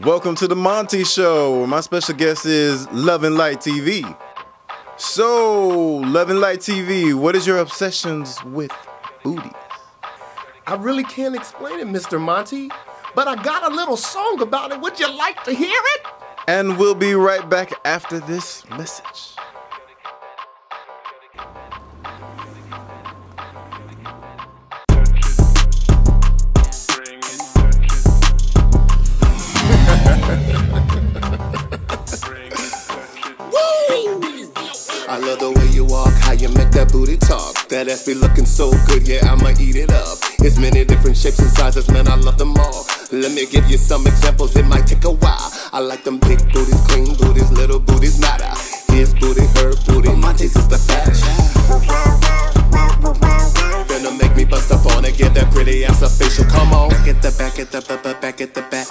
Welcome to the Monty Show. My special guest is Love and Light TV. So, Love and Light TV, what is your obsessions with booty? I really can't explain it, Mr. Monty, but I got a little song about it. Would you like to hear it? And we'll be right back after this message. I love the way you walk, how you make that booty talk. That ass be looking so good, yeah, I'ma eat it up. It's many different shapes and sizes, man, I love them all. Let me give you some examples, it might take a while. I like them big booties, clean booties, little booties, nada. His booty, her booty, Monty's is the fashion. Finna make me bust up on it, get that pretty ass a facial, come on. Back at the back at the back, back, at the back.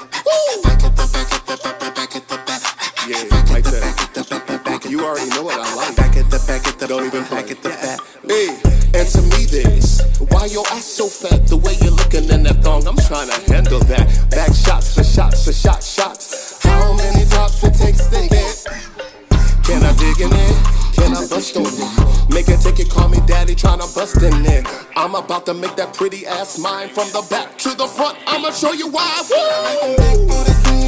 Back at the back at the back, back, at the back. Yeah, like that. You already know what I. Back at the back at the don't even back at the back. Hey, answer me this. Why your ass so fat? The way you're looking in that thong, I'm trying to handle that. Back shots for shots for shot shots. How many drops it takes to get? Can I dig in it? Can I bust on it? Make it take it, call me daddy, tryna bust in it. I'm about to make that pretty ass mine from the back to the front. I'ma show you why. Woo!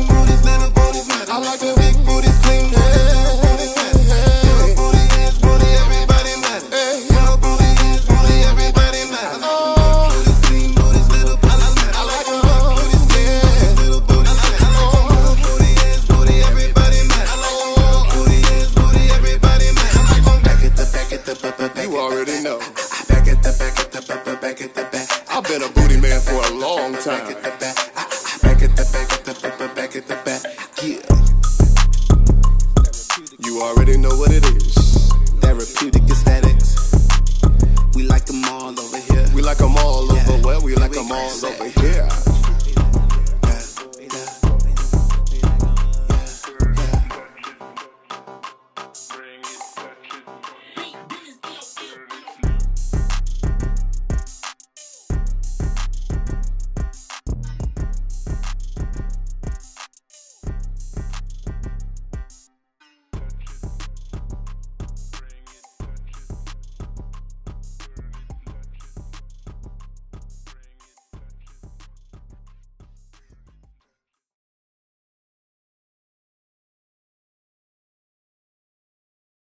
You already know. Back at the back at the back, back at the back. I've been a booty man for a long time. Back at the back, back at the back at the back, back at the back. Yeah. You already know what it is. Therapeutic aesthetics. We like them all over here. We like them all over where? We like them all over here.